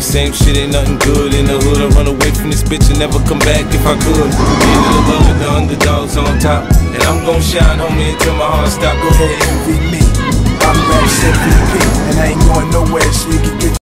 Same shit ain't nothing good in the hood. I run away from this bitch and never come back if I could. The of the underdogs on top, and I'm gon' shine, homie, until my heart stops. Go ahead, envy me. I'm Raps MVP, and I ain't going nowhere. She